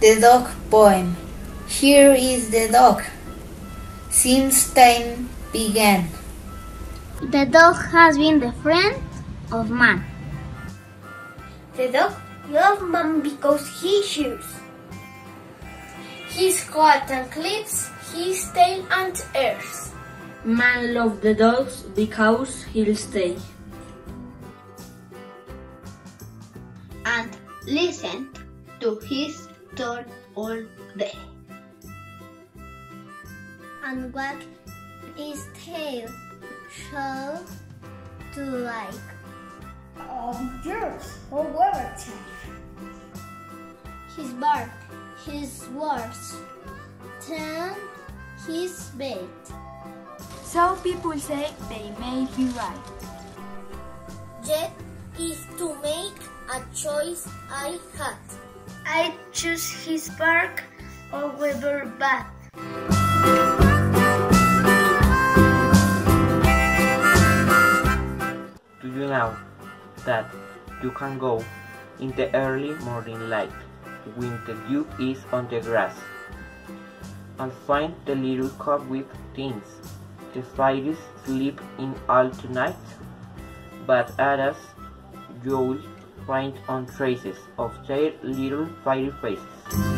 The Dog Poem Here is the dog since time began. The dog has been the friend of man. The dog loves man because he chews his coat and clips his tail and ears. Man loves the dogs because he'll stay. And listen to his tone all day. And wag his tail show to like objects or words. His bark, his words, turn his bait. So people say they may be right. Yet if to make a choice I had. I choose his bark however bad. Do you know that you can go in the early morning light when the dew is on the grass and find the little cobweb things the fairies sleep in all tonight, but others you'll find on traces of their little fairy faces.